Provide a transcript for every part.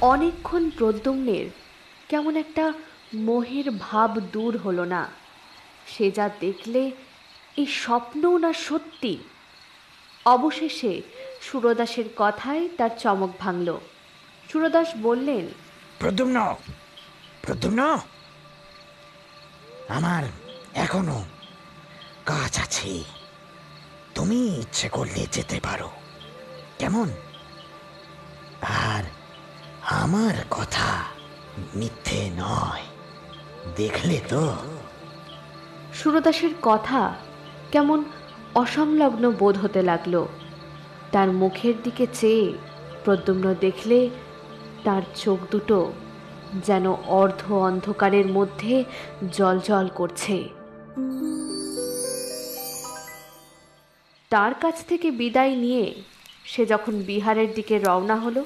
অনেকক্ষণ প্রদ্যুম্নের কেমন একটা মোহের ভাব দূর হলো না। সে যা দেখলে এই স্বপ্নও না সত্যি। অবশেষে সুরদাসের কথায় তার চমক ভাঙল। সুরদাস বললেন, প্রদ্যুম্ন প্রদ্যুম্ন। আমার এখনও কাজ আছে। তুমি ইচ্ছে করলে যেতে পারো। কেমন? আর আমার কথা মিথ্যে নয়। দেখলে তো। সুরদাসের কথা কেমন অসংলগ্ন বোধ হতে লাগল। তার মুখের দিকে চেয়ে প্রদ্যুম্ন দেখলে তার চোখ দুটো যেন অর্ধ অন্ধকারের মধ্যে জলজল করছে। তার কাছ থেকে বিদায় নিয়ে সে যখন বিহারের দিকে রওনা হলো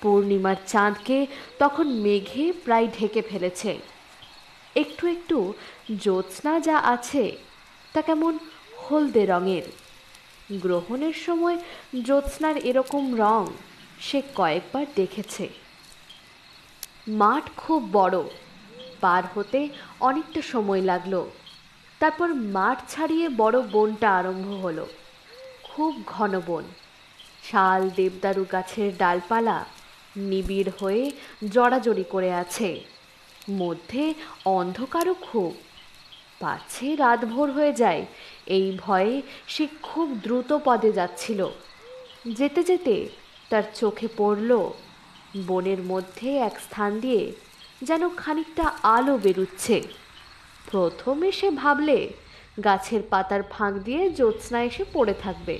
পূর্ণিমার চাঁদকে তখন মেঘে প্রায় ঢেকে ফেলেছে। একটু একটু জ্যোৎস্না যা আছে, তা কেমন হলদে রঙের। গ্রহণের সময় জ্যোৎস্নার এরকম রং সে কয়েকবার দেখেছে। মাঠ খুব বড়, পার হতে অনেকটা সময় লাগল। তারপর মাঠ ছাড়িয়ে বড় বনটা আরম্ভ হলো। খুব ঘন বন, শাল দেবদারু গাছের ডালপালা নিবিড় হয়ে জড়াজড়ি করে আছে। মধ্যে অন্ধকারও খুব পাছে রাত ভোর হয়ে যায়। এই ভয়ে সে খুব দ্রুত পদে যাচ্ছিল। যেতে যেতে তার চোখে পড়ল বনের মধ্যে এক স্থান দিয়ে যেন খানিকটা আলো বেরুচ্ছে। প্রথমে সে ভাবলে গাছের পাতার ফাঁক দিয়ে জ্যোৎস্না এসে পড়ে থাকবে।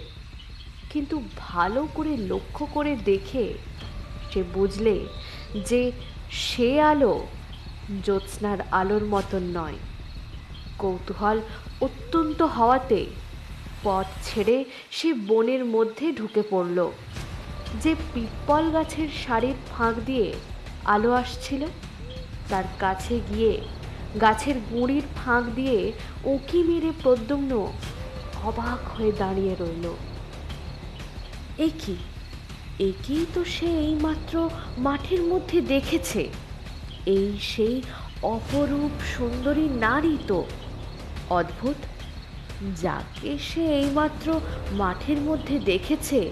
কিন্তু ভালো করে লক্ষ্য করে দেখে সে বুঝলে যে সে আলো জ্যোৎস্নার আলোর মতন নয়। কৌতূহল অত্যন্ত হওয়াতে পথ ছেড়ে সে বনের মধ্যে ঢুকে পড়ল, যে পিপ্পল গাছের শাড়ির ফাঁক দিয়ে আলো আসছিল। তার কাছে গিয়ে গাছের গুঁড়ির ফাঁক দিয়ে উঁকি মেরে প্রদ্যুম্ন অবাক হয়ে দাঁড়িয়ে রইল। এ কি? একেই তো সে এইমাত্র মাঠের মধ্যে দেখেছে। এই সেই অপরূপ সুন্দরী নারী তো। অদ্ভুত। যাকে সে এইমাত্র মাঠের মধ্যে দেখেছে,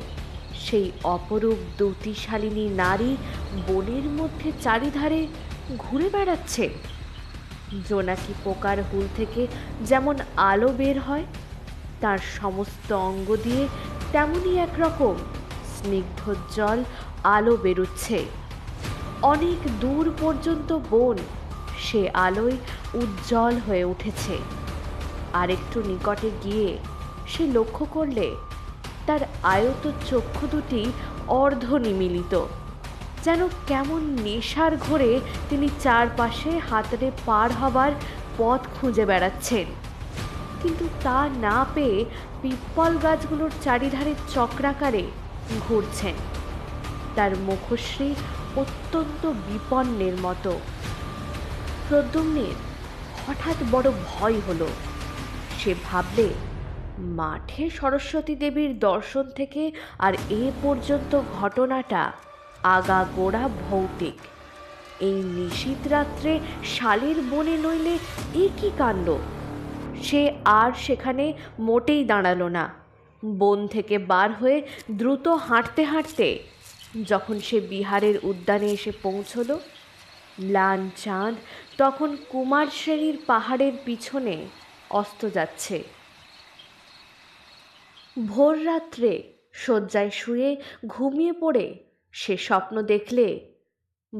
সেই অপরূপ দ্যুতিশালিনী নারী বনের মধ্যে চারিধারে ঘুরে বেড়াচ্ছে। জোনাকি পোকার হুল থেকে যেমন আলো বের হয়, তার সমস্ত অঙ্গ দিয়ে তেমনই একরকম। স্নিগ্ধোজ্জ্বল আলো বেরুচ্ছে। অনেক দূর পর্যন্ত বন, সে আলোয় উজ্জ্বল হয়ে উঠেছে। আর একটু নিকটে গিয়ে সে লক্ষ্য করলে তার আয়ত চক্ষু দুটি অর্ধ নিমিলিত যেন কেমন নেশার ঘোরে তিনি চারপাশে হাতড়ে পার হবার পথ খুঁজে বেড়াচ্ছেন। কিন্তু তা না পেয়ে পিপ্পল গাছগুলোর চারিধারে চক্রাকারে ঘুরছেন তার মুখশ্রী অত্যন্ত বিপন্নের মতো। প্রদ্যুম্নের হঠাৎ বড় ভয় হলো। সে ভাবলে, মাঠে সরস্বতী দেবীর দর্শন থেকে আর এ পর্যন্ত ঘটনাটা আগা গোড়া ভৌতিক। এই নিশীত রাত্রে শালের বনে নইলে এ কী কাণ্ড? সে আর সেখানে মোটেই দাঁড়াল না। বন থেকে বার হয়ে দ্রুত হাঁটতে হাঁটতে যখন সে বিহারের উদ্যানে এসে পৌঁছল, ম্লান চাঁদ তখন কুমার শ্রেণির পাহাড়ের পিছনে অস্ত যাচ্ছে। ভোর রাত্রে শয্যায় শুয়ে ঘুমিয়ে পড়ে সে স্বপ্ন দেখলে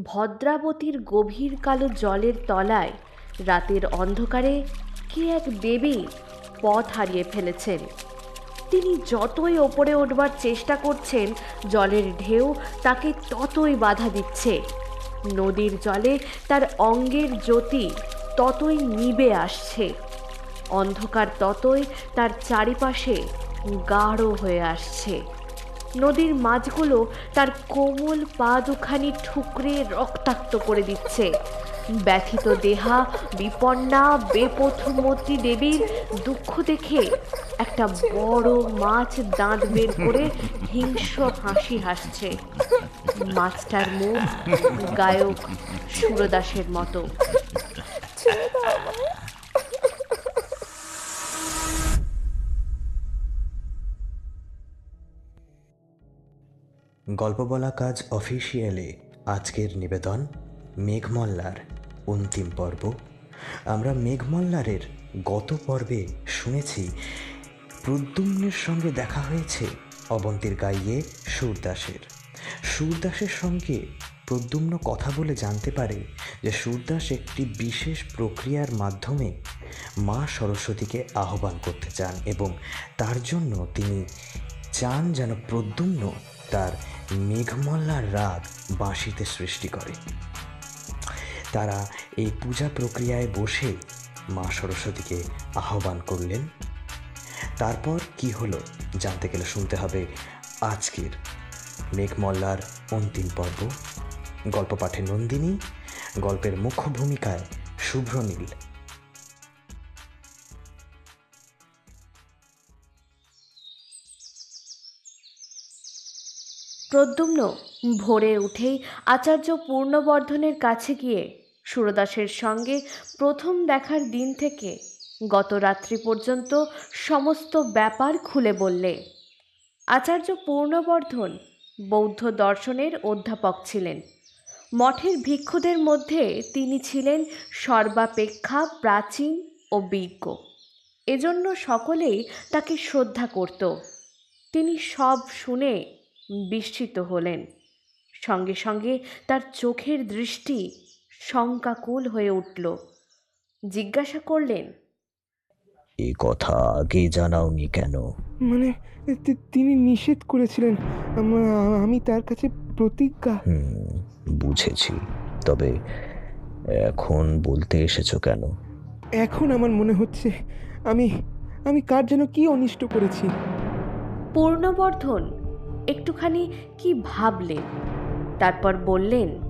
ভদ্রাবতীর গভীর কালো জলের তলায় রাতের অন্ধকারে কে এক দেবী পথ হারিয়ে ফেলেছেন। তিনি যতই ওপরে উঠবার চেষ্টা করছেন, জলের ঢেউ তাকে ততই বাধা দিচ্ছে। নদীর জলে তার অঙ্গের জ্যোতি ততই নিবে আসছে। অন্ধকার ততই তার চারিপাশে গাঢ় হয়ে আসছে। নদীর মাছগুলো তার কোমল পা দুখানি ঠুকরে রক্তাক্ত করে দিচ্ছে। ব্যথিত দেহা, বিপন্না বেপথুমতি দেবীর দুঃখ দেখে একটা বড় মাছ দাঁত বের করে হিংস্র হাসি হাসছে। মাছটার মুখ গায়ক সুরদাসের মতো। গল্প বলা কাজ অফিসিয়ালে আজকের নিবেদন মেঘমল্লার। অন্তিম পর্ব। আমরা মেঘমল্লারের গত পর্বে শুনেছি, প্রদ্যুম্নের সঙ্গে দেখা হয়েছে অবন্তীর গাইয়ে সুরদাসের সুরদাসের সঙ্গে প্রদ্যুম্ন কথা বলে জানতে পারে যে সুরদাস একটি বিশেষ প্রক্রিয়ার মাধ্যমে মা সরস্বতীকে আহ্বান করতে চান এবং তার জন্য তিনি চান যেন প্রদ্যুম্ন তার মেঘমল্লার রাগ বাঁশিতে সৃষ্টি করে। তারা এই পূজা প্রক্রিয়ায় বসে মা সরস্বতীকে আহ্বান করলেন। তারপর কি হলো জানতে গেলে শুনতে হবে আজকের মেঘমল্লার অন্তিম পর্ব। গল্প পাঠে নন্দিনী, গল্পের মুখ্য ভূমিকায় শুভ্রনীল। প্রদ্যুম্ন, ভোরে উঠেই আচার্য পূর্ণবর্ধনের কাছে গিয়ে সুরদাসের সঙ্গে প্রথম দেখার দিন থেকে গত রাত্রি পর্যন্ত সমস্ত ব্যাপার খুলে বললে। আচার্য পূর্ণবর্ধন বৌদ্ধ দর্শনের অধ্যাপক ছিলেন। মঠের ভিক্ষুদের মধ্যে তিনি ছিলেন সর্বাপেক্ষা প্রাচীন ও বিজ্ঞ। এজন্য সকলেই তাকে শ্রদ্ধা করত। তিনি সব শুনে বিস্মিত হলেন। সঙ্গে সঙ্গে তার চোখের দৃষ্টি শঙ্কাকুল হয়ে উঠল। জিজ্ঞাসা করলেন এই কথা আগে জানাওনি কেন? মানে তি- তিনি নিষেধ করেছিলেন। আম- আমি তার কাছে প্রতিজ্ঞা। হুম বুঝেছি। তবে এখন বলতে এসেছ কেন? এখন আমার মনে হচ্ছে আমি আমি কার যেন কি অনিষ্ট করেছি। পূর্ণবর্ধন একটুখানি কি ভাবলেন তারপর বললেন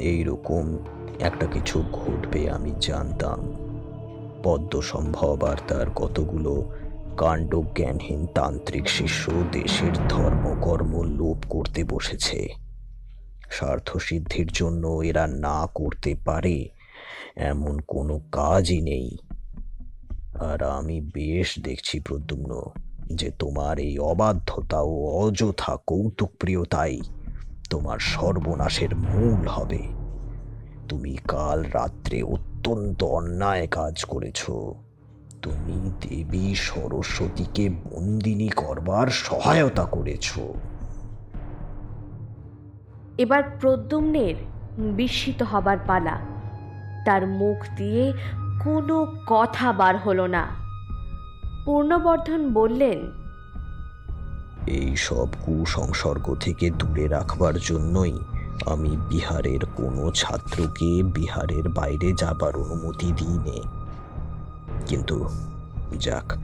এইরকম একটা কিছু ঘটবে, আমি জানতাম। পদ্ম সম্ভব আর তার কতগুলো কাণ্ড জ্ঞানহীন তান্ত্রিক শিষ্য দেশের ধর্মকর্ম লোপ করতে বসেছে। স্বার্থ সিদ্ধির জন্য এরা না করতে পারে এমন কোনো কাজই নেই। আর আমি বেশ দেখছি প্রদ্যুম্ন, যে তোমার এই অবাধ্যতা ও অযথা কৌতুকপ্রিয়তাই তোমার সর্বনাশের মূল হবে। তুমি কাল রাত্রে অত্যন্ত অন্যায় কাজ করেছ। তুমি দেবী সরস্বতীকে বন্দিনী করবার সহায়তা করেছ। এবার প্রদ্যুম্নের বিস্মিত হবার পালা। তার মুখ দিয়ে কোনো কথা বার হলো না। পূর্ণবর্ধন বললেন এই সব কুসংসর্গ থেকে দূরে রাখবার জন্যই আমি বিহারের কোনো ছাত্রকে বিহারের বাইরে যাবার অনুমতি দিইনি। কিন্তু যাক,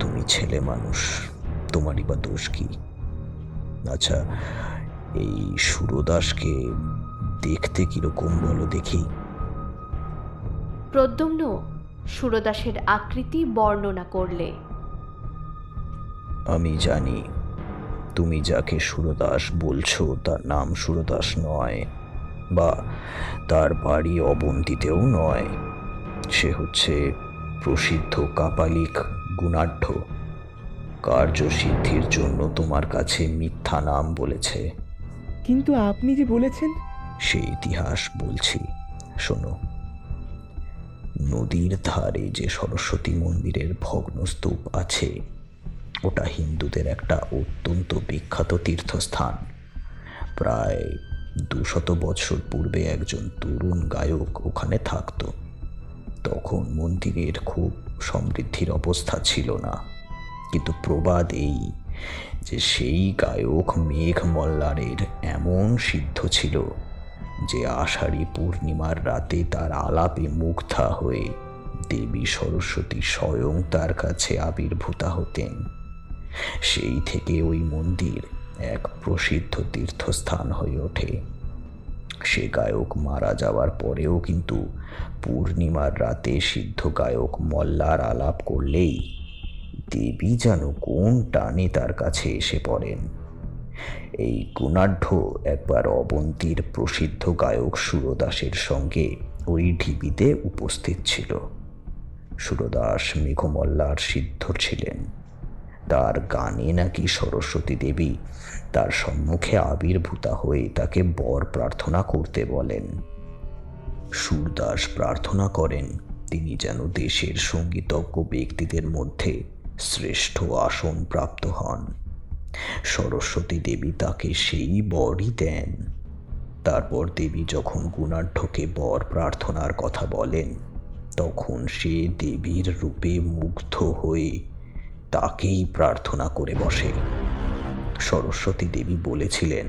তুমি ছেলে মানুষ, তোমারই বা দোষ কি? আচ্ছা এই সুরদাসকে দেখতে কীরকম বলো দেখি। প্রদ্যুম্ন সুরদাসের আকৃতি বর্ণনা করলে। আমি জানি। তুমি যাকে সুরদাস বলছো তার নাম সুরদাস নয় বা তার বাড়ি অবন্তিতেও নয়। সে হচ্ছে প্রসিদ্ধ কাপালিক গুণাঢ্য। কার্যসিদ্ধির জন্য তোমার কাছে মিথ্যা নাম বলেছে। কিন্তু আপনি যে বলেছেন। সে ইতিহাস বলছি শোনো। নদীর ধারে যে সরস্বতী মন্দিরের ভগ্নস্তূপ আছে ওটা হিন্দুদের একটা অত্যন্ত বিখ্যাত তীর্থস্থান। প্রায় দুশত বৎসর পূর্বে একজন তরুণ গায়ক ওখানে থাকতো। তখন মন্দিরের খুব সমৃদ্ধির অবস্থা ছিল না। কিন্তু প্রবাদ এই যে সেই গায়ক মেঘ মল্লারের এমন সিদ্ধ ছিল যে আষাঢ়ী পূর্ণিমার রাতে তার আলাপে মুগ্ধা হয়ে দেবী সরস্বতী স্বয়ং তার কাছে আবির্ভূতা হতেন। সেই থেকে ওই মন্দির এক প্রসিদ্ধ তীর্থস্থান হয়ে ওঠে। সে গায়ক মারা যাওয়ার পরেও কিন্তু পূর্ণিমার রাতে সিদ্ধ গায়ক মল্লার আলাপ করলেই দেবী যেন কোন টানে তার কাছে এসে পড়েন। এই গুণাঢ্য একবার অবন্তীর প্রসিদ্ধ গায়ক সুরদাসের সঙ্গে ওই ঢিবিতে উপস্থিত ছিল। সুরদাস মেঘমল্লার সিদ্ধ ছিলেন। তার গানে নাকি সরস্বতী দেবী, তার সম্মুখে আবির্ভূতা হয়ে তাকে বর প্রার্থনা করতে বলেন। সুরদাস প্রার্থনা করেন, তিনি যেন দেশের সঙ্গীতজ্ঞ ব্যক্তিদের মধ্যে শ্রেষ্ঠ আসন প্রাপ্ত হন। সরস্বতী দেবী তাকে সেই বরই দেন। তারপর দেবী যখন গুণাঢ্যকে বর প্রার্থনার কথা বলেন, তখন সে দেবীর রূপে মুগ্ধ হয়ে তাকেই প্রার্থনা করে বসে। সরস্বতী দেবী বলেছিলেন,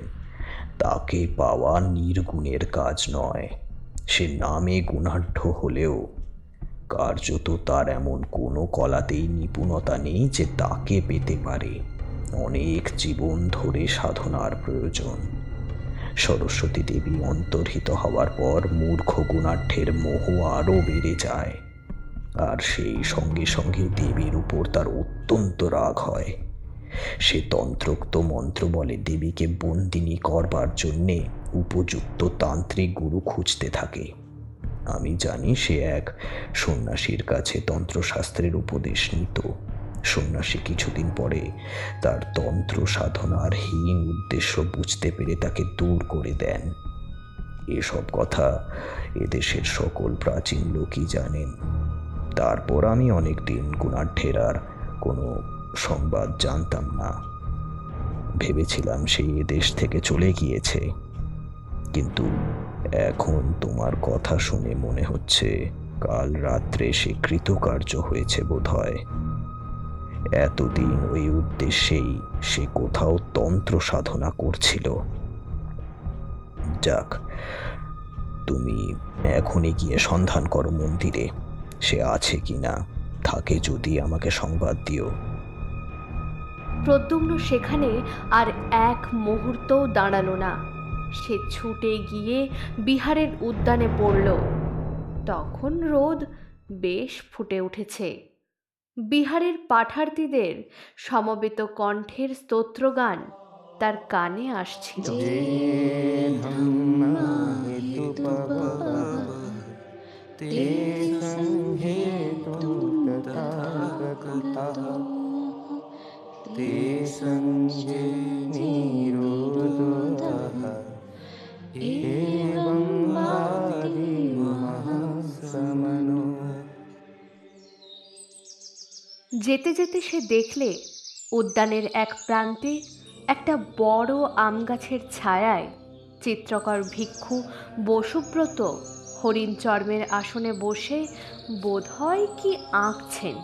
তাকে পাওয়া নির্গুণের কাজ নয়। সে নামে গুণাঢ্য হলেও কার্যত তার এমন কোনো কলাতেই নিপুণতা নেই যে তাকে পেতে পারে। অনেক জীবন ধরে সাধনার প্রয়োজন। সরস্বতী দেবী অন্তর্হিত হওয়ার পর মূর্খ গুণাঢ্যের মোহ আরও বেড়ে যায়। আর সেই সঙ্গে সঙ্গে দেবীর উপর তার অত্যন্ত রাগ হয়। সে তন্ত্রোক্ত মন্ত্র বলে দেবীকে বন্দিনী করবার জন্যে উপযুক্ত তান্ত্রিক গুরু খুঁজতে থাকে। আমি জানি সে এক সন্ন্যাসীর কাছে তন্ত্রশাস্ত্রের উপদেশ নিত। সন্ন্যাসী কিছুদিন পরে তার তন্ত্র সাধনার হীন উদ্দেশ্য বুঝতে পেরে তাকে দূর করে দেন। এসব কথা এদেশের সকল প্রাচীন লোকই জানেন। তারপর আমি অনেক দিন গুণাঢ্যের আর কোনো সংবাদ জানতাম না। ভেবেছিলাম সেই দেশ থেকে চলে গিয়েছে। কিন্তু এখন তোমার কথা শুনে মনে হচ্ছে কাল রাত্রে সে কৃতকার্য হয়েছে বোধহয়। এতদিন ওই উদ্দেশ্যেই সে কোথাও তন্ত্র সাধনা করছিল। যাক, তুমি এখনই গিয়ে সন্ধান করো মন্দিরে। সে আছে কি না থাকে যদি আমাকে সংবাদ দিও। প্রদ্যুম্ন সেখানে আর এক মুহূর্তও দাঁড়াল না। সে ছুটে গিয়ে বিহারের উদ্যানে পড়ল। তখন রোদ বেশ ফুটে উঠেছে। বিহারের পাঠার্থীদের সমবেত কণ্ঠের স্তোত্রগান তার কানে আসছিল। ते सङ्गे निरोधः एवं समनो যেতে যেতে সে দেখলে উদ্যানের এক প্রান্তে একটা বড় আম গাছের ছায়ায় চিত্রকর ভিক্ষু বসুব্রত হরিণ চর্মের আসনে বসে বোধহয় কি আঁকছেন।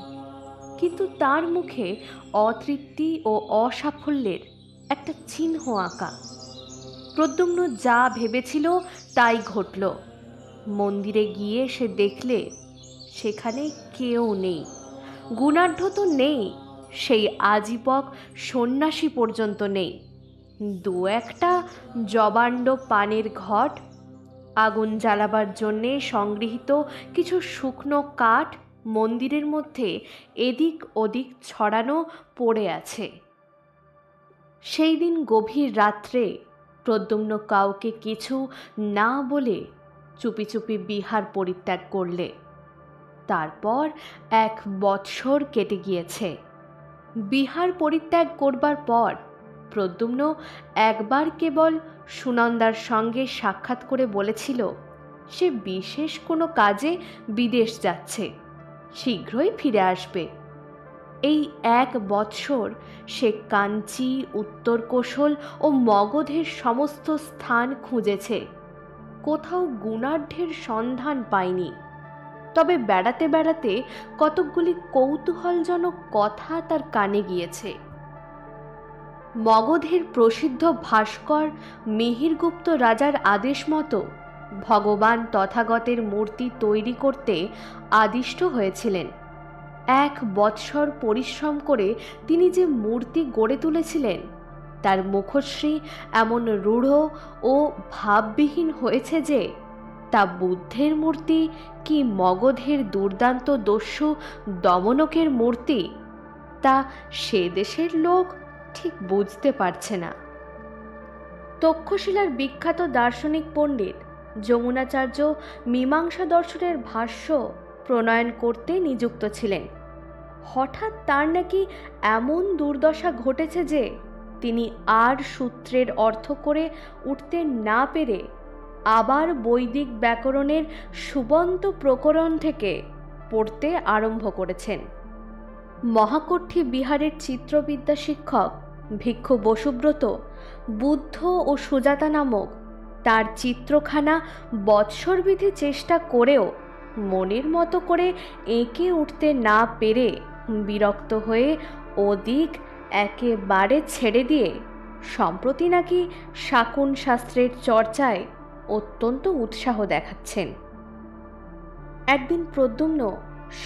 কিন্তু তার মুখে অতৃপ্তি ও অসাফল্যের একটা চিহ্ন আঁকা। প্রদ্যুম্ন যা ভেবেছিল তাই ঘটল। মন্দিরে গিয়ে সে দেখলে সেখানে কেউ নেই। গুণাঢ্য তো নেই, সেই আজীবক সন্ন্যাসী পর্যন্ত নেই। দু একটা জবাণ্ড পানের ঘট আগুন জ্বালাবার জন্যে সংগৃহীত কিছু শুকনো কাঠ মন্দিরের মধ্যে এদিক ওদিক ছড়ানো পড়ে আছে। সেই দিন গভীর রাত্রে প্রদ্যুম্ন কাউকে কিছু না বলে চুপি চুপি বিহার পরিত্যাগ করলে। তারপর এক বৎসর কেটে গিয়েছে। বিহার পরিত্যাগ করবার পর প্রদ্যুম্ন একবার কেবল সুনন্দার সঙ্গে সাক্ষাৎ করে বলেছিল, সে বিশেষ কোনো কাজে বিদেশ যাচ্ছে, শীঘ্রই ফিরে আসবে। এই এক বৎসর সে কাঞ্চি, উত্তর কোশল ও মগধের সমস্ত স্থান খুঁজেছে। কোথাও গুণাঢ্যের সন্ধান পায়নি। তবে বেড়াতে বেড়াতে কতকগুলি কৌতূহলজনক কথা তার কানে গিয়েছে। মগধের প্রসিদ্ধ ভাস্কর মিহিরগুপ্ত রাজার আদেশ মতো ভগবান তথাগতের মূর্তি তৈরি করতে আদিষ্ট হয়েছিলেন। এক বৎসর পরিশ্রম করে তিনি যে মূর্তি গড়ে তুলেছিলেন, তার মুখশ্রী এমন রূঢ় ও ভাববিহীন হয়েছে যে, তা বুদ্ধের মূর্তি কি মগধের দুর্দান্ত দস্যু দমনকের মূর্তি? তা সে দেশের লোক ঠিক বুঝতে পারছে না। তক্ষশিলার বিখ্যাত দার্শনিক পণ্ডিত যমুনাচার্য মীমাংসা দর্শনের ভাষ্য প্রণয়ন করতে নিযুক্ত ছিলেন। হঠাৎ তার নাকি এমন দুর্দশা ঘটেছে যে তিনি আর সূত্রের অর্থ করে উঠতে না পেরে আবার বৈদিক ব্যাকরণের সুবন্ত প্রকরণ থেকে পড়তে আরম্ভ করেছেন। মহাকর্ঠী বিহারের চিত্রবিদ্যা শিক্ষক ভিক্ষু বসুব্রত, বুদ্ধ ও সুজাতা নামক তার চিত্রখানা বৎসরবিধি চেষ্টা করেও মনের মতো করে এঁকে উঠতে না পেরে বিরক্ত হয়ে ওদিক একেবারে ছেড়ে দিয়ে, সম্প্রতি নাকি শাকুন শাস্ত্রের চর্চায় অত্যন্ত উৎসাহ দেখাচ্ছেন। একদিন প্রদ্যুম্ন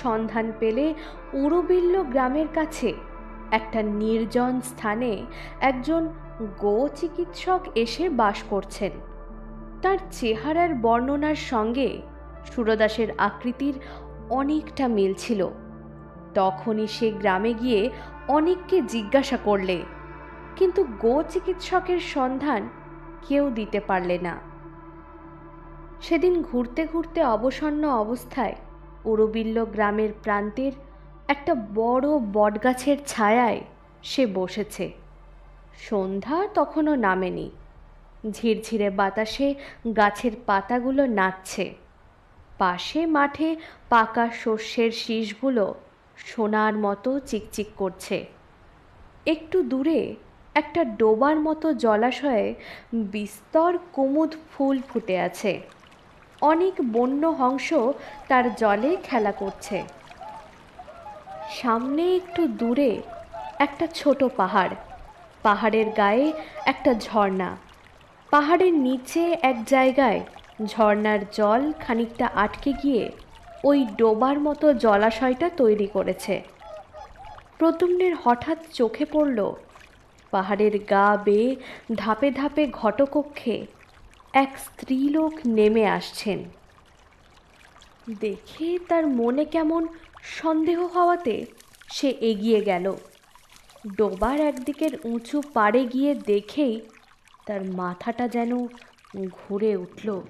সন্ধান পেলে উরবিল্ল গ্রামের কাছে একটা নির্জন স্থানে একজন গো চিকিৎসক এসে বাস করছেন। তার চেহারার বর্ণনার সঙ্গে সুরদাসের আকৃতির অনেকটা মিল ছিল। তখনই সে গ্রামে গিয়ে অনেককে জিজ্ঞাসা করলে, কিন্তু গো চিকিৎসকের সন্ধান কেউ দিতে পারলে না। সেদিন ঘুরতে ঘুরতে অবসন্ন অবস্থায় উরুবিল্ল গ্রামের প্রান্তের একটা বড় বটগাছের ছায়ায় সে বসেছে। সন্ধ্যা তখনও নামেনি। ঝিরঝিরে বাতাসে গাছের পাতাগুলো নাচছে। পাশে মাঠে পাকা শস্যের শীষগুলো সোনার মতো চিকচিক করছে। একটু দূরে একটা ডোবার মতো জলাশয়ে বিস্তর কুমুদ ফুল ফুটে আছে। অনেক বন্য হংস তার জলে খেলা করছে। সামনে একটু দূরে একটা ছোট পাহাড়। পাহাড়ের গায়ে একটা ঝর্ণা। পাহাড়ের নিচে এক জায়গায় ঝর্ণার জল খানিকটা আটকে গিয়ে ওই ডোবার মতো জলাশয়টা তৈরি করেছে। প্রদ্যুম্নের হঠাৎ চোখে পড়ল পাহাড়ের গা বেয়ে ধাপে ধাপে ঘটকক্ষে এক স্ত্রীলোক নেমে আসছেন। দেখে তার মনে কেমন সন্দেহ হওয়াতে সে এগিয়ে গেল। ডোবার একদিকের উঁচু পাড়ে গিয়ে দেখেই তার মাথাটা যেন ঘুরে উঠল।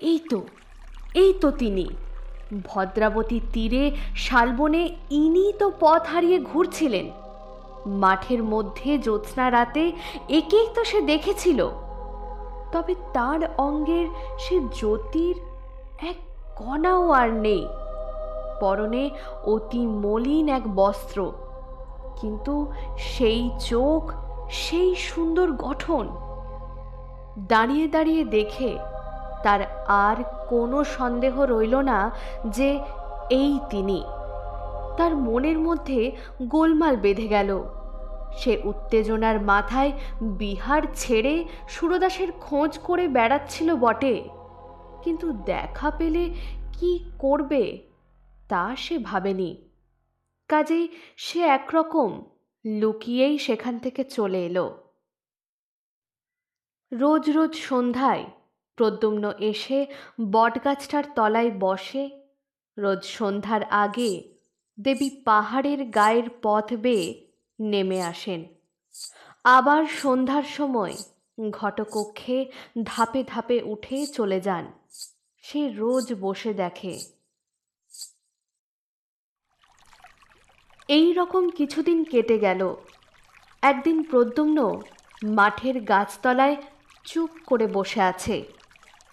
এই তো এই তো তিনি। ভদ্রাবতী তীরে, শালবনে ইনি তো পথ হারিয়ে ঘুরছিলেন। মাঠের মধ্যে জ্যোৎস্না রাতে একেই তো সে দেখেছিল। তবে তার অঙ্গের সে জ্যোতির এক কণাও আর নেই। পরনে অতি মলিন এক বস্ত্র। কিন্তু সেই চোখ, সেই সুন্দর গঠন। দাঁড়িয়ে দাঁড়িয়ে দেখে তার আর কোনো সন্দেহ রইল না যে এই তিনি। তার মনের মধ্যে গোলমাল বেঁধে গেল। সে উত্তেজনার মাথায় বিহার ছেড়ে সুরদাসের খোঁজ করে বেড়াচ্ছিল বটে। কিন্তু দেখা পেলে কি করবে? তা সে ভাবেনি। কাজেই সে একরকম লুকিয়েই সেখান থেকে চলে এলো। রোজ রোজ সন্ধ্যায় প্রদ্যুম্ন এসে বটগাছটার তলায় বসে, রোজ সন্ধ্যার আগে দেবী পাহাড়ের গায়ের পথ বেয়ে নেমে আসেন। আবার সন্ধ্যার সময় ঘটকক্ষে ধাপে ধাপে উঠে চলে যান। সে রোজ বসে দেখে। এই রকম কিছুদিন কেটে গেল। একদিন প্রদ্যুম্ন মাঠের গাছতলায় চুপ করে বসে আছে।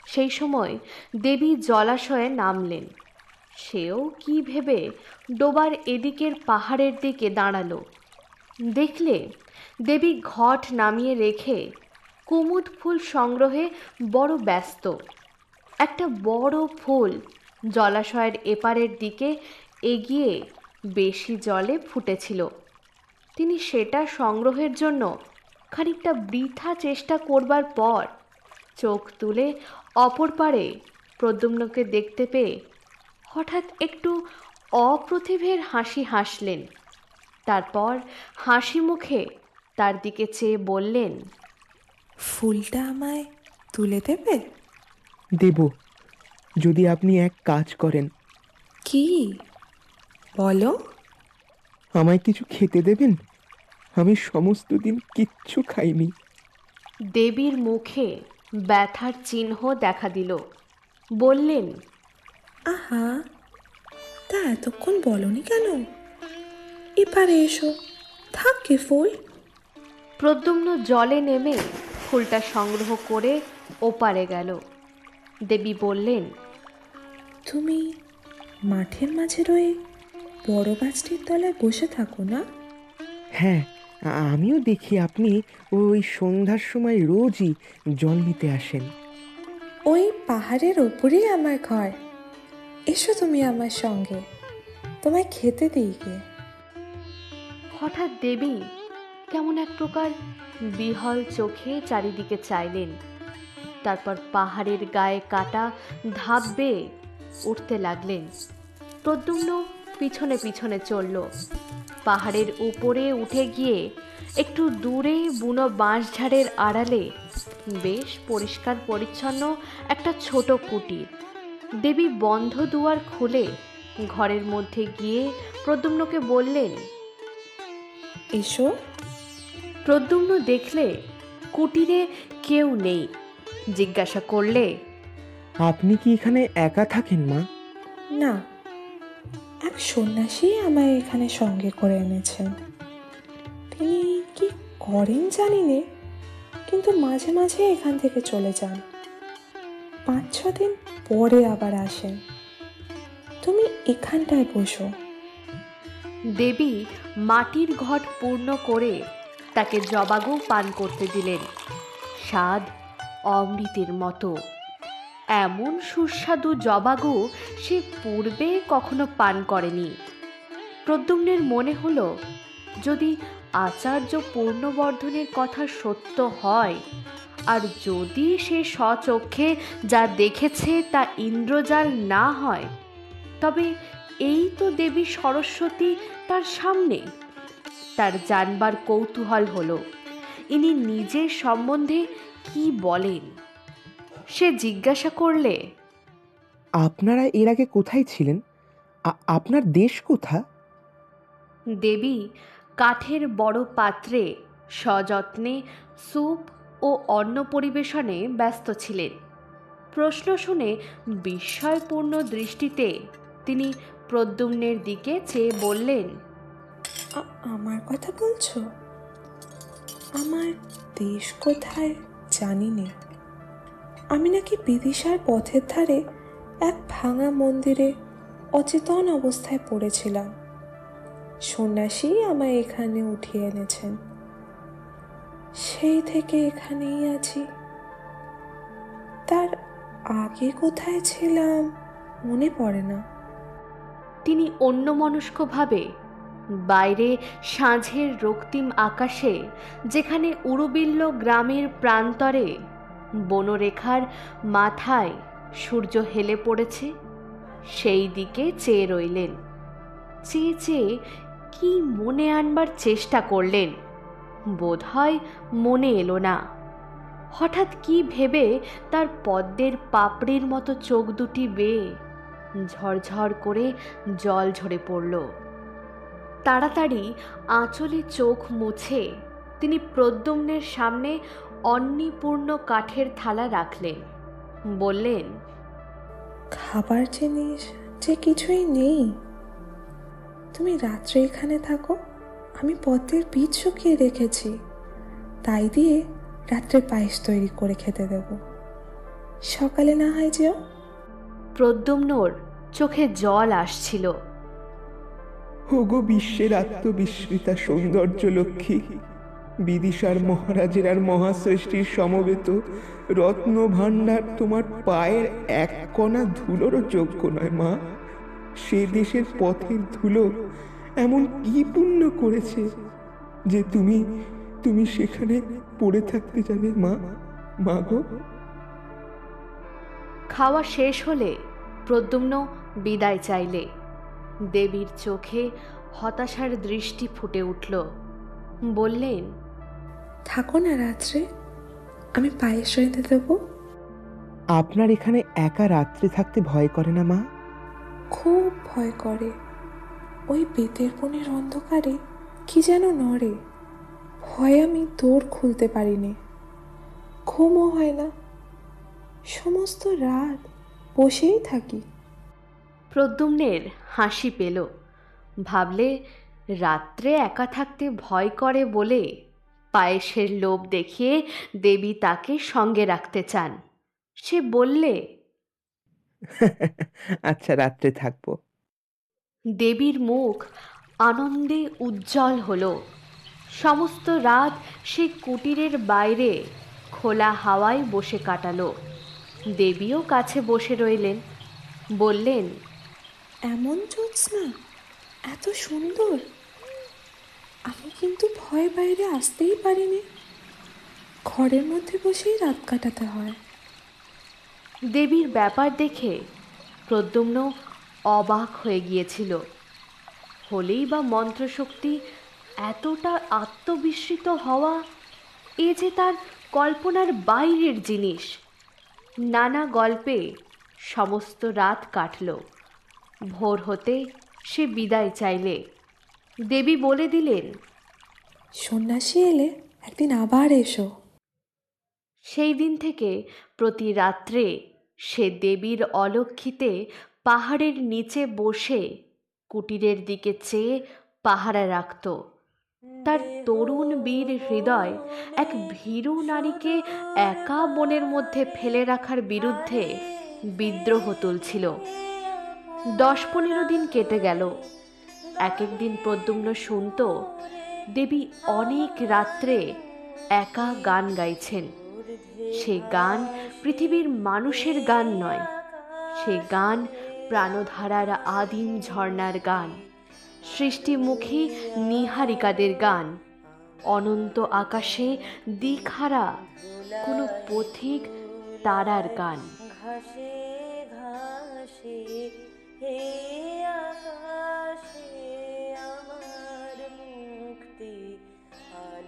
সেই সময় দেবী জলাশয়ে নামলেন। সেও কি ভেবে ডোবার এদিকের পাহাড়ের দিকে দাঁড়াল। দেখলে দেবী ঘট নামিয়ে রেখে কুমুদ ফুল সংগ্রহে বড় ব্যস্ত। একটা বড় ফুল জলাশয়ের এপারের দিকে এগিয়ে বেশি জলে ফুটেছিল। তিনি সেটা সংগ্রহের জন্য খানিকটা বৃথা চেষ্টা করবার পর চোখ তুলে অপর পারে প্রদ্যুম্নকে দেখতে পেয়ে হঠাৎ একটু অপ্রতিভের হাসি হাসলেন। তারপর হাসি মুখে তার দিকে চেয়ে বললেন ফুলটা আমায় তুলে দেবে? দেব। যদি আপনি এক কাজ করেন। কি? বলো। আমায় কিছু খেতে দেবেন? আমি সমস্ত দিন কিচ্ছু খাইনি। দেবীর মুখে ব্যথার চিহ্ন দেখা দিল। বললেন আহা তা এতক্ষণ বলনি কেন? এবারে এসো থাক কে ফুল। প্রদ্যুম্ন জলে নেমে ফুলটা সংগ্রহ করে ওপারে গেল। দেবী বললেন তুমি মাঠের মাঝে রয়ে বড় গাছটির তলায় বসে থাকো না। হ্যাঁ আমিও দেখি আপনি ওই সন্ধ্যার সময় রোজই জল নিতে আসেন। ওই পাহাড়ের ওপরেই আমার ঘর। এসো তুমি আমার সঙ্গে। তোমায় খেতে দিই গে। হঠাৎ দেবী কেমন এক প্রকার বিহল চোখে চারিদিকে চাইলেন। তারপর পাহাড়ের গায়ে কাটা ধাপ বেয়ে উঠতে লাগলেন। প্রদ্যুম্ন পিছনে পিছনে চলল। পাহাড়ের উপরে উঠে গিয়ে একটু দূরে বুনো বাঁশঝাড়ের আড়ালে বেশ পরিষ্কার পরিচ্ছন্ন একটা ছোট কুটির। দেবী বন্ধ দুয়ার খুলে ঘরের মধ্যে গিয়ে প্রদ্যুম্নকে বললেন এসো। প্রদ্যুম্ন দেখলে কুটিরে কেউ নেই। জিজ্ঞাসা করলে আপনি কি এখানে একা থাকেন মা? না এক সন্ন্যাসী আমায় এখানে সঙ্গে করে এনেছেন। তিনি কি করেন জানি নে কিন্তু মাঝে মাঝে এখান থেকে চলে যান। পাঁচ, ছ দিন পরে আবার আসেন। তুমি এখানটায় বসো। দেবী মাটির ঘট পূর্ণ করে তাকে জবাগু পান করতে দিলেন। স্বাদ অমৃতের মতো। এমন সুস্বাদু জবাগু সে পূর্বে কখনো পান করেনি। প্রদ্যুম্নের মনে হলো, যদি আচার্য পূর্ণবর্ধনের কথা সত্য হয়, আর যদি সে স্বচক্ষে যা দেখেছে তা ইন্দ্রজাল না হয়, তবে এই তো দেবী সরস্বতী তার সামনে। তার জানবার কৌতূহল হলো, ইনি নিজের সম্বন্ধে কি বলেন? সে জিজ্ঞাসা করলে আপনারা এর আগে কোথায় ছিলেন? আপনার দেশ কোথা? দেবী কাঠের বড় পাত্রে সযত্নে স্যুপ ও অন্ন পরিবেশনে ব্যস্ত ছিলেন। প্রশ্ন শুনে বিস্ময়পূর্ণ দৃষ্টিতে তিনি প্রদ্যুম্নের দিকে চেয়ে বললেন আমার কথা বলছো? আমার দেশ কোথায় জানি নে। আমি নাকি বিদিশার পথের ধারে এক ভাঙা মন্দিরে অচেতন অবস্থায় পড়েছিলাম। সন্ন্যাসী আমায় এখানে উঠিয়ে এনেছেন। সেই থেকে এখানেই আছি। তার আগে কোথায় ছিলাম মনে পড়ে না। তিনি অন্যমনস্কভাবে বাইরে সাঁঝের রক্তিম আকাশে, যেখানে উড়ুবিল্ল গ্রামের প্রান্তরে বনরেখার মাথায় সূর্য হেলে পড়েছে, সেই দিকে চেয়ে রইলেন। চেয়ে চেয়ে কি মনে আনবার চেষ্টা করলেন? বোধহয় মনে এলো না। হঠাৎ কি ভেবে তার পদ্মের পাপড়ির মতো চোখ দুটি বেয়ে ঝরঝর করে জল ঝরে পড়ল। তাড়াতাড়ি আঁচলে চোখ মুছে তিনি প্রদ্যুম্নের সামনে অন্নিপূর্ণ কাঠের থালা রাখলেন। বললেন খাবার জিনিস যে কিছুই নেই। তুমি রাত্রে এখানে থাকো আমি পদ্মের বীজ শুকিয়ে রেখেছি। তাই দিয়ে রাত্রে পায়েস তৈরি করে খেতে দেব। সকালে না হয় যেও। প্রদ্যুম্নর চোখে জল আসছিল। ওগো বিশ্বের আত্মবিস্মৃতা সৌন্দর্য লক্ষ্মী বিদিশার মহারাজের আর মহাসৃষ্টির সমবেত রত্ন ভাণ্ডার তোমার পায়ের এক কণা ধুলোরও যোগ্য নয়, মা। সে দেশের পথের ধুলো এমন কি পুণ্য করেছে যে তুমি তুমি সেখানে পড়ে থাকতে যাবে, মা মা গো? খাওয়া শেষ হলে প্রদ্যুম্ন বিদায় চাইলে। দেবীর চোখে হতাশার দৃষ্টি ফুটে উঠল। বললেন থাকো না রাত্রে আমি পায়েস রেঁধে দেবো। আপনার এখানে একা রাত্রে থাকতে ভয় করে না মা? খুব ভয় করে। ওই বেতের বনের অন্ধকারে কি যেন নড়ে। ভয়ে আমি দৌড় খুলতে পারিনি। ঘুমও হয় না। সমস্ত রাত বসেই থাকি। প্রদ্যুম্নের হাসি পেল। ভাবলে রাত্রে একা থাকতে ভয় করে বলে পায়েসের লোভ দেখিয়ে দেবী তাকে সঙ্গে রাখতে চান। সে বললে আচ্ছা রাত্রে থাকব। দেবীর মুখ আনন্দে উজ্জ্বল হলো। সমস্ত রাত সে কুটিরের বাইরে খোলা হাওয়ায় বসে কাটালো। দেবীও কাছে বসে রইলেন। বললেন এমন জ্যোৎস্না এত সুন্দর। আমি কিন্তু ভয় বাইরে আসতেই পারিনি। ঘরের মধ্যে বসেই রাত কাটাতে হয়। দেবীর ব্যাপার দেখে প্রদ্যুম্ন অবাক হয়ে গিয়েছিল। হলেই বা মন্ত্রশক্তি এতটা আত্মবিস্মৃত হওয়া এ যে তার কল্পনার বাইরের জিনিস। নানা গল্পে সমস্ত রাত কাটল। ভোর হতে সে বিদায় চাইলে দেবী বলে দিলেন সন্ন্যাসী এলে একদিন আবার এসো। সেই দিন থেকে প্রতি রাত্রে সে দেবীর অলক্ষিতে পাহাড়ের নিচে বসে কুটিরের দিকে চেয়ে পাহারা রাখত। তার তরুণ বীর হৃদয় এক ভীরু নারীকে একা বনের মধ্যে ফেলে রাখার বিরুদ্ধে বিদ্রোহ তুলছিল। দশ পনেরো দিন কেটে গেল। এক এক দিন প্রদ্যুম্ন শুনত, দেবী অনেক রাত্রে একা গান গাইছেন। সে গান পৃথিবীর মানুষের গান নয়, সে গান প্রাণধারার আদিম ঝর্ণার গান, সৃষ্টিমুখী নিহারিকাদের গান। অনন্ত আকাশে দিখারা কোনো পথিক তারার গান। ঘাসে ঘাসে, হে আকাশে।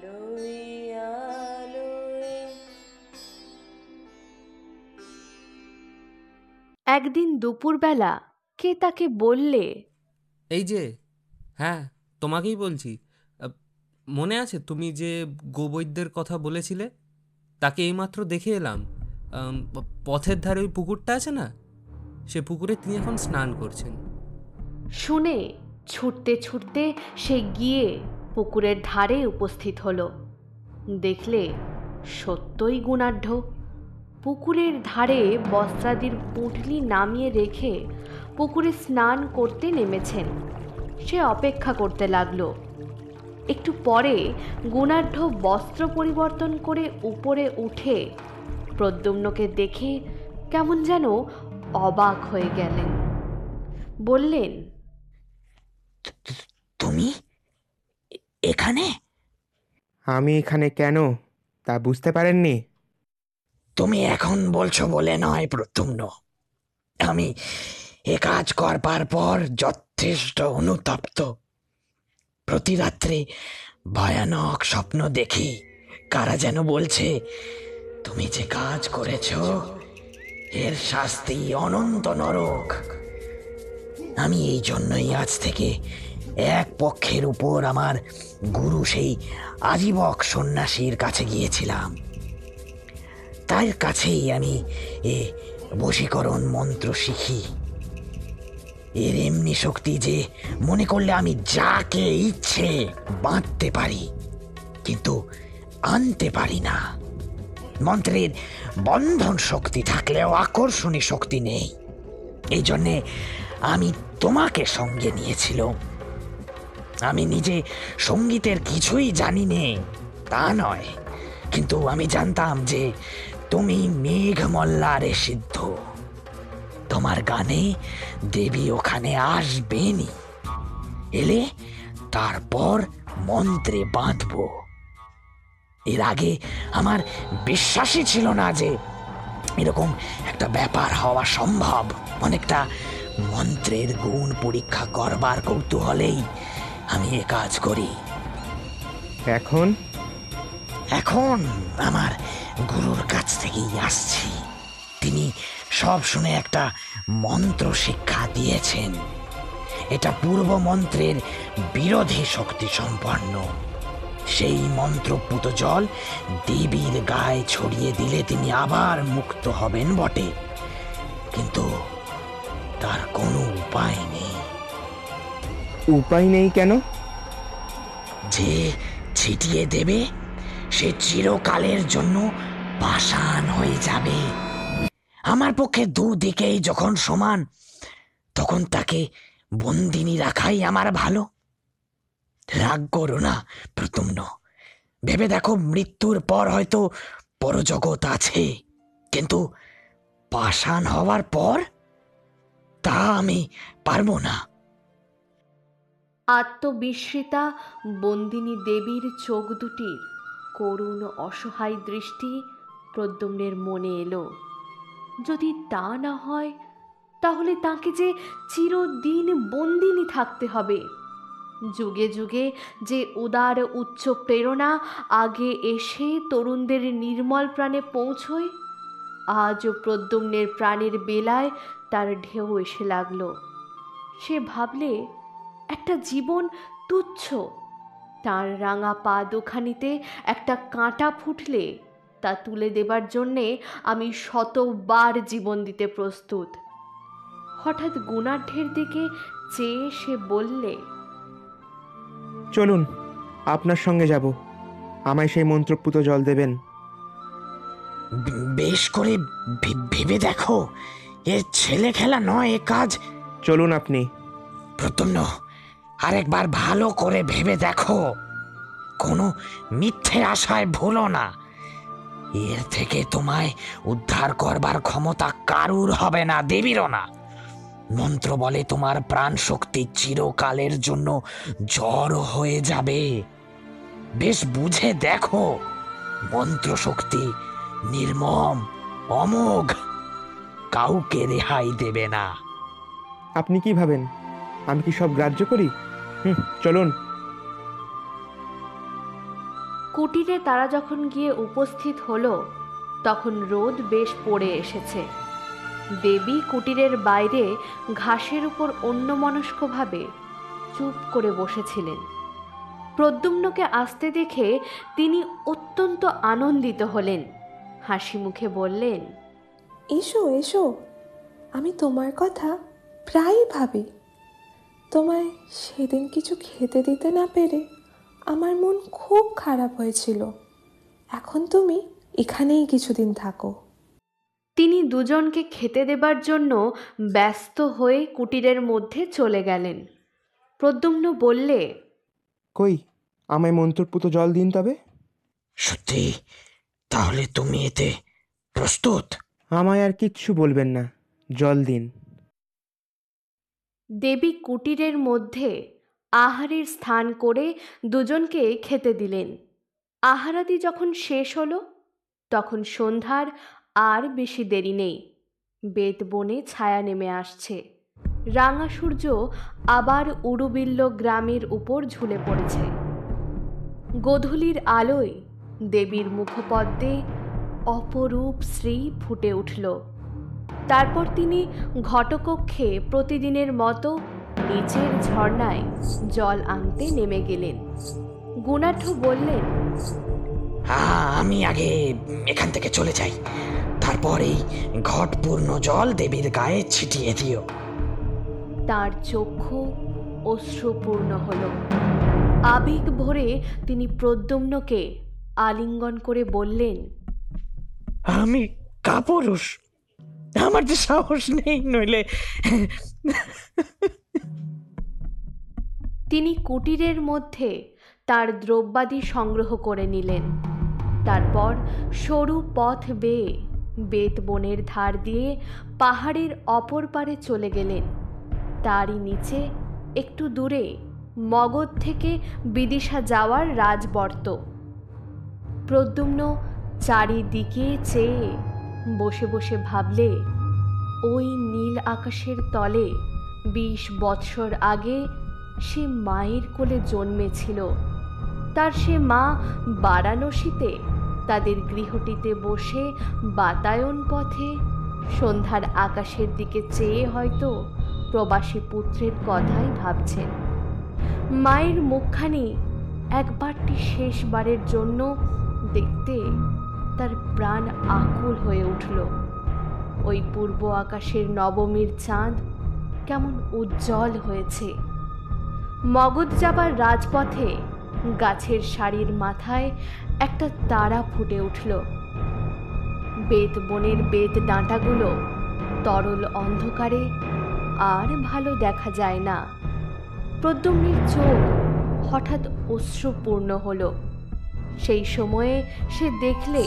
আলোয় আলোয়। একদিন দুপুরবেলা কে তাকে বললে? এই যে হ্যাঁ তোমাকেই বলছি। আহ, মনে আছে তুমি যে গোবৈদ্যের কথা বলেছিলে? তাকে এইমাত্র দেখে এলাম। আম, প- পথের ধারে ওই পুকুরটা আছে না? সে পুকুরে তিনি এখন স্নান করছেন। শুনে ছুটতে ছুটতে সে গিয়ে পুকুরের ধারে উপস্থিত হলো। দেখলে সত্যই গুণাঢ্য। পুকুরের ধারে বস্ত্রাদির পুঁটলি নামিয়ে রেখে পুকুরে স্নান করতে নেমেছেন। সে অপেক্ষা করতে লাগল। একটু পরে গুণাঢ্য বস্ত্র পরিবর্তন করে উপরে উঠে প্রদ্যুম্নকে দেখে কেমন যেন অবাক হয়ে গেলেন। বললেন তুমি? এখানে? আমি এখানে কেন? তা বুঝতে পারেননি। তুমি এখন বলছো বলে নয় প্রত্যুম্ন আমি এ কাজ করবার পর যথেষ্ট অনুতপ্ত। প্রতি রাত্রে ভয়ানক স্বপ্ন দেখি কারা যেন বলছে তুমি যে কাজ করেছ এর শাস্তি অনন্ত নরক। আমি এই জন্যই আজ থেকে এক পক্ষের উপর আমার গুরু সেই আজীবক সন্ন্যাসীর কাছে গিয়েছিলাম। তার কাছেই আমি এ বশীকরণ মন্ত্র শিখি। এর এমনি শক্তি যে মনে করলে আমি যাকে ইচ্ছে বাঁধতে পারি, কিন্তু আনতে পারি না। মন্ত্রের বন্ধন শক্তি থাকলেও আকর্ষণী শক্তি নেই। এই জন্যে আমি তোমাকে সঙ্গে নিয়েছিলাম। আমি নিজে সঙ্গীতের কিছুই জানি নে তা নয়। কিন্তু আমি জানতাম যে তুমি মেঘমল্লারে সিদ্ধ। তোমার গানে দেবী ওখানে আসবেনি এলে তারপর মন্ত্রে বাঁধবো। এর আগে আমার বিশ্বাসই ছিল না যে এরকম একটা ব্যাপার হওয়া সম্ভব। অনেকটা মন্ত্রের গুণ পরীক্ষা করবার কৌতূহলেই আমি এ কাজ করি। এখন? এখন আমার গুরুর কাছ থেকেই আসছি। তিনি সব শুনে একটা মন্ত্র শিক্ষা দিয়েছেন। এটা পূর্ব মন্ত্রের বিরোধী শক্তি সম্পন্ন। সেই মন্ত্রপুত জল দেবীর গায়ে ছড়িয়ে দিলে তিনি আবার মুক্ত হবেন বটে। কিন্তু তার কোনো উপায় নেই। উপায় নেই কেন? যে ছিটিয়ে দেবে, সে চিরকালের জন্য পাষাণ হয়ে যাবে। আমার পক্ষে দুদিকেই যখন সমান, তখন তাকে বন্দিনী রাখাই আমার ভালো। রাগ করো না প্রতুম্ন ভেবে দেখো মৃত্যুর পর হয়তো পরজগৎ আছে, কিন্তু পাষাণ হওয়ার পর তা আমি পারব না। আত্মবিস্মৃতা বন্দিনী দেবীর চোখ দুটির করুণ অসহায় দৃষ্টি প্রদ্যুম্নের মনে এলো। যদি তা না হয়, তাহলে তাকে যে চিরদিন বন্দিনী থাকতে হবে। যুগে যুগে যে উদার উচ্চ প্রেরণা আগে এসে তরুণদের নির্মল প্রাণে পৌঁছয়, আজও প্রদ্যুম্নের প্রাণের বেলায় তার ঢেউ এসে লাগল। সে ভাবলে একটা জীবন তুচ্ছ। তার রাঙা পা দুখানিতে একটা কাঁটা ফুটলে তা তুলে দেবার জন্যে আমি শতবার জীবন দিতে প্রস্তুত। হঠাৎ গুণাঢ্যের দিকে চেয়ে সে বললে চলুন আপনার সঙ্গে যাব। আমায় সেই মন্ত্রপুত জল দেবেন। বেশ করে ভে- ভেবে দেখো এ ছেলে খেলা নয় এ কাজ। চলুন আপনি। প্রত্যন্ন আরেকবার ভালো করে ভেবে দেখো। কোনো মিথ্যে আশায় ভুলো না। এর থেকে তোমায় উদ্ধার করবার ক্ষমতা কারুর হবে না, দেবীরও না। মন্ত্র বলে তোমার প্রাণ শক্তি চিরকালের জন্য জড় হয়ে যাবে। বেশ বুঝে দেখো মন্ত্র শক্তি নির্মম, অমোঘ, কাউকে রেহাই দেবে না। আপনি কি ভাবেন? আমি কি সব গ্রাহ্য করি? হুম চলুন। কুটিরে তারা যখন গিয়ে উপস্থিত হলো তখন রোদ বেশ পড়ে এসেছে। দেবী কুটিরের বাইরে ঘাসের উপর অন্যমনস্কভাবে চুপ করে বসেছিলেন। প্রদ্যুম্নকে আসতে দেখে তিনি অত্যন্ত আনন্দিত হলেন। হাসি মুখে বললেন এসো এসো। আমি তোমার কথা প্রায়ই ভাবি। তোমায় সেদিন কিছু খেতে দিতে না পেরে আমার মন খুব খারাপ হয়েছিল। এখন তুমি এখানেই কিছুদিন থাকো। তিনি দুজনকে খেতে দেবার জন্য ব্যস্ত হয়ে কুটিরের মধ্যে চলে গেলেন। প্রদ্যুম্ন বললে কই আমায় মন্ত্রপুত জল দিন তবে? সত্যি? তাহলে তুমি এতে প্রস্তুত? আমায় আর কিচ্ছু বলবেন না জল দিন। দেবী কুটিরের মধ্যে আহারের স্থান করে দুজনকে খেতে দিলেন। আহারাদি যখন শেষ হলো, তখন সন্ধ্যার আর বেশি দেরি নেই। বেত বনে ছায়া নেমে আসছে। রাঙা সূর্য আবার উড়ুবিল্ল গ্রামের উপর ঝুলে পড়েছে। গোধূলির আলোয় দেবীর মুখপদ্মে অপরূপ শ্রী ফুটে উঠল। তারপর তিনি ঘটকক্ষে প্রতিদিনের মতো নিচের ঝর্ণায় জল আনতে নেমে গেলেন। গুণাঢ্য বললেন হ্যাঁ আমি আগে এখান থেকে চলে যাই। তারপর এই ঘটপূর্ণ জল দেবীর গায়ে ছিটিয়ে দিও। তার চক্ষু অশ্রুপূর্ণ হল। আবেগ ভরে তিনি প্রদ্যুম্নকে আলিঙ্গন করে বললেন আমি কাপুরুষ। আমার তো সাহস নেই, নইলে। তিনি কুটিরের মধ্যে তার দ্রব্যাদি সংগ্রহ করে নিলেন। তারপর সরু পথ বেয়ে বেত বনের ধার দিয়ে পাহাড়ের অপর পারে চলে গেলেন। তারই নিচে একটু দূরে মগধ থেকে বিদিশা যাওয়ার রাজবর্ত। প্রদ্যুম্ন চারিদিকে চেয়ে বসে বসে ভাবলে, ওই নীল আকাশের তলে বিশ বৎসর আগে সে মায়ের কোলে জন্মেছিল। তার সে মা বারাণসীতে, তাদের গৃহটিতে বসে বাতায়ন পথে, সন্ধ্যার আকাশের দিকে চেয়ে হয়তো প্রবাসী পুত্রের কথাই ভাবছেন। মায়ের মুখখানি একবারটি শেষবারের জন্য দেখতে তার প্রাণ আকুল হয়ে উঠল। ওই পূর্ব আকাশের নবমীর চাঁদ কেমন উজ্জ্বল হয়েছে। মগধ যাবার রাজপথে গাছের সারির মাথায় একটা তারা ফুটে উঠল। বেত বনের বেত ডাঁটাগুলো তরল অন্ধকারে আর ভালো দেখা যায় না। প্রদ্যুম্নের চোখ হঠাৎ অশ্রুপূর্ণ হলো। সেই সময়ে সে দেখলে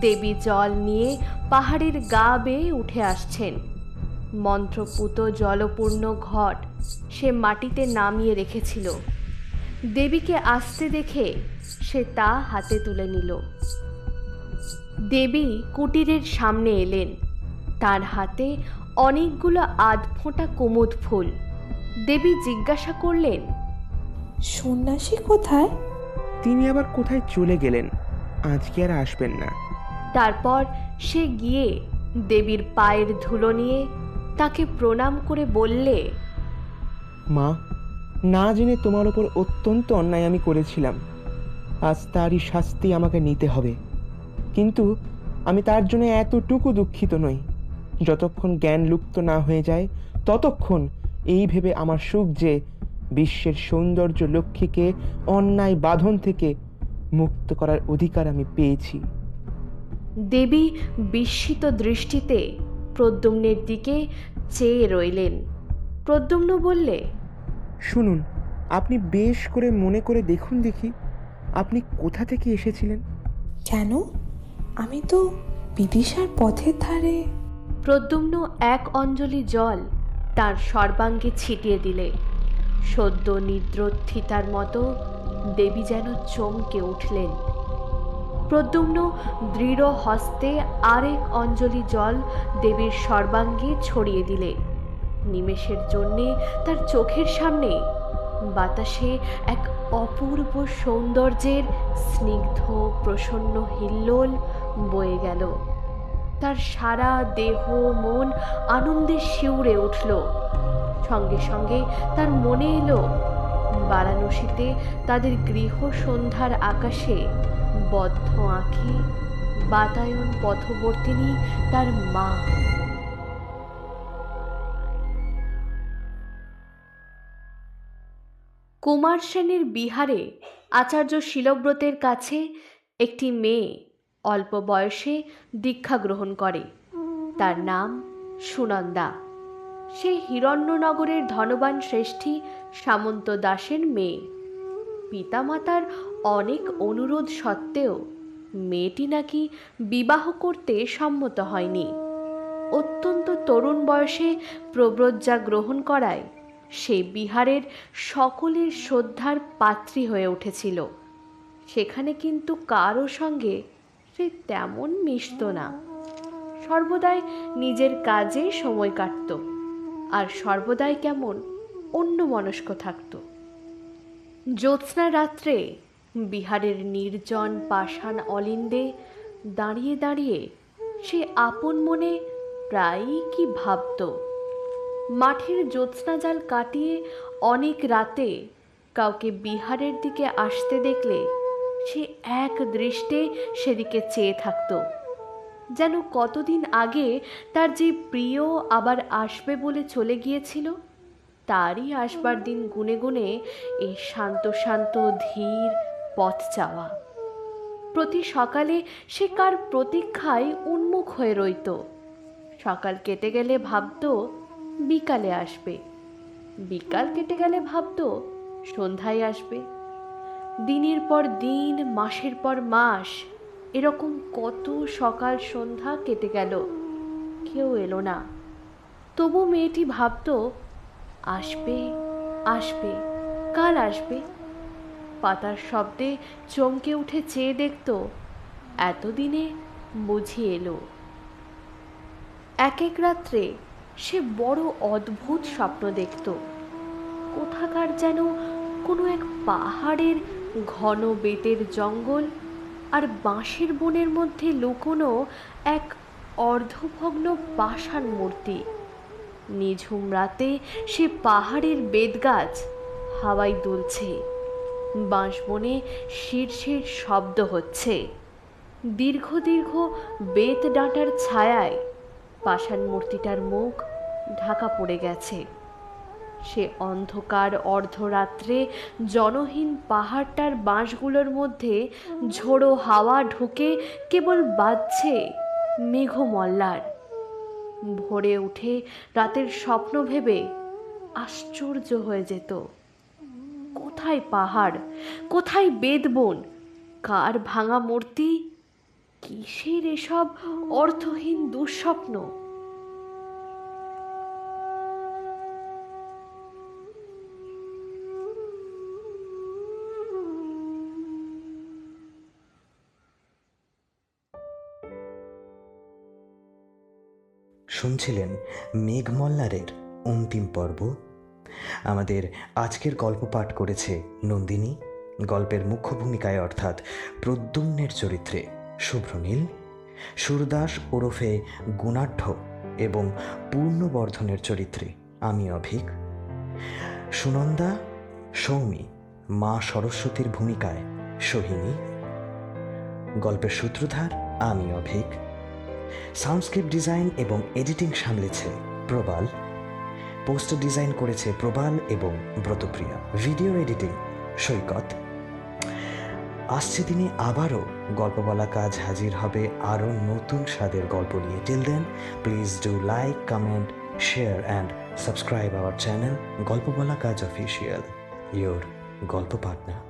দেবী জল নিয়ে পাহাড়ের গা বেয়ে উঠে আসছেন। মন্ত্রপুত জলপূর্ণ ঘট সে মাটিতে নামিয়ে রেখেছিল। দেবীকে আসতে দেখে সে তা হাতে তুলে নিল। দেবী কুটিরের সামনে এলেন। তার হাতে অনেকগুলো আধফোঁটা কুমুদ ফুল। দেবী জিজ্ঞাসা করলেন, সন্ন্যাসী কোথায়? তিনি আবার কোথায় চলে গেলেন? আজকে আর আসবেন না। তারপর সে গিয়ে দেবীর পায়ের ধুলো নিয়ে তাকে প্রণাম করে বললে মা না জেনে তোমার ওপর অত্যন্ত অন্যায় আমি করেছিলাম। আজ তারই শাস্তি আমাকে নিতে হবে। কিন্তু আমি তার জন্য এতটুকু দুঃখিত নই। যতক্ষণ জ্ঞান লুপ্ত না হয়ে যায় ততক্ষণ এই ভেবে আমার সুখ যে বিশ্বের সৌন্দর্য লক্ষ্মীকে অন্যায় বাঁধন থেকে মুক্ত করার অধিকার আমি পেয়েছি। দেবী বিস্মিত দৃষ্টিতে প্রদ্যুম্নের দিকে চেয়ে রইলেন। প্রদ্যুম্ন বললে শুনুন আপনি বেশ করে মনে করে দেখুন দেখি আপনি কোথা থেকে এসেছিলেন? কেন? আমি তো বিদিশার পথের ধারে। প্রদ্যুম্ন এক অঞ্জলি জল তার সর্বাঙ্গে ছিটিয়ে দিলে। সদ্য নিদ্রোত্থিতার মতো দেবী যেন চমকে উঠলেন। প্রদ্যুম্ন দৃঢ় হস্তে আরেক অঞ্জলি জল দেবীর সর্বাঙ্গে ছড়িয়ে দিলে। নিমেষের জন্যে তার চোখের সামনে বাতাসে এক অপূর্ব সৌন্দর্যের স্নিগ্ধ প্রসন্ন হিল্লোল বয়ে গেল। তার সারা দেহ, মন আনন্দে শিউরে উঠল। সঙ্গে সঙ্গে তার মনে এলো, বারাণসীতে তাদের গৃহ সন্ধ্যার আকাশে বদ্ধ আঁখি, বাতায়ন পথবর্তিনী তার মা। কুমার সেনের বিহারে আচার্য শিলব্রতের কাছে একটি মেয়ে অল্প বয়সে দীক্ষা গ্রহণ করে। তার নাম সুনন্দা। সে হিরণ্যনগরের ধনবান শ্রেষ্ঠী সামন্ত দাসের মেয়ে। পিতামাতার অনেক অনুরোধ সত্ত্বেও মেয়েটি নাকি বিবাহ করতে সম্মত হয়নি। অত্যন্ত তরুণ বয়সে প্রব্রজ্জা গ্রহণ করায় সে বিহারের সকলের শ্রদ্ধার পাত্রী হয়ে উঠেছিল। সেখানে কিন্তু কারও সঙ্গে সে তেমন মিশত না। সর্বদাই নিজের কাজে সময় কাটত। আর সর্বদাই কেমন অন্য মনস্ক থাকত। জ্যোৎস্না রাত্রে বিহারের নির্জন পাষাণ অলিন্দে দাঁড়িয়ে দাঁড়িয়ে সে আপন মনে প্রায়ই কি ভাবত। মাঠের জ্যোৎস্না জাল কাটিয়ে অনেক রাতে কাউকে বিহারের দিকে আসতে দেখলে সে এক দৃষ্টে সেদিকে চেয়ে থাকত। যেন কতদিন আগে তার যে প্রিয় আবার আসবে বলে চলে গিয়েছিল, তারই আসবার দিন গুনে গুনে এই শান্ত শান্ত ধীর পথ চাওয়া। প্রতি সকালে সে কার প্রতীক্ষায় উন্মুখ হয়ে রইত। সকাল কেটে গেলে ভাবতো বিকালে আসবে। বিকাল কেটে গেলে ভাবতো সন্ধ্যায় আসবে। দিনের পর দিন, মাসের পর মাস এরকম কত সকাল সন্ধ্যা কেটে গেল। কেউ এলো না। তবু মেয়েটি ভাবতো, আসবে আসবে, কাল আসবে। পাতার শব্দে চমকে উঠে চেয়ে দেখতো, এতদিনে বুঝি এলো। এক এক রাত্রে সে বড় অদ্ভুত স্বপ্ন দেখত। কোথাকার যেন কোনো এক পাহাড়ের ঘন বেতের জঙ্গল আর বাঁশের বনের মধ্যে লুকোনো এক অর্ধভগ্ন পাষাণ মূর্তি। নিঝুম রাতে সে পাহাড়ের বেদগাছ হাওয়ায় দুলছে। বাঁশবনে শিরশির শব্দ হচ্ছে। দীর্ঘ দীর্ঘ বেত ডাঁটার ছায়ায় পাষাণ মূর্তিটার মুখ ঢাকা পড়ে গেছে। সে অন্ধকার অর্ধরাত্রে জনহীন পাহাড়টার বাঁশগুলোর মধ্যে ঝোড়ো হাওয়া ঢুকে কেবল বাজছে মেঘমল্লার। ভোরে উঠে রাতের স্বপ্ন ভেবে আশ্চর্য হয়ে যেত। কোথায় পাহাড়? কোথায় বেদবন? কার ভাঙা মূর্তি? কিসের এসব অর্থহীন দুঃস্বপ্ন? শুনছিলেন মেঘমল্লারের অন্তিম পর্ব? আমাদের আজকের গল্প পাঠ করেছে নন্দিনী, গল্পের মুখ্য ভূমিকায় অর্থাৎ প্রদ্যুম্নের চরিত্রে শুভ্রনীল, সুরদাস ওরফে গুণাঢ্য এবং পূর্ণবর্ধনের চরিত্রে আমি অভিক, সুনন্দা, সৌমি, মা সরস্বতীর ভূমিকায় সোহিনী, গল্পের সূত্রধার আমি অভিক। সাউন্ডস্কেপ ডিজাইন এবং এডিটিং সামলেছে প্রবাল। পোস্টার ডিজাইন করেছে প্রবাল এবং ব্রতপ্রিয়া। ভিডিও এডিটিং সৈকত। আসছে দিনে আবারও। গল্প বলা কাজ হাজির হবে আরও নতুন স্বাদের গল্প নিয়ে। Till then please do like comment share and subscribe our channel গল্প বলা কাজ অফিসিয়াল ইয়োর গল্প পাটনা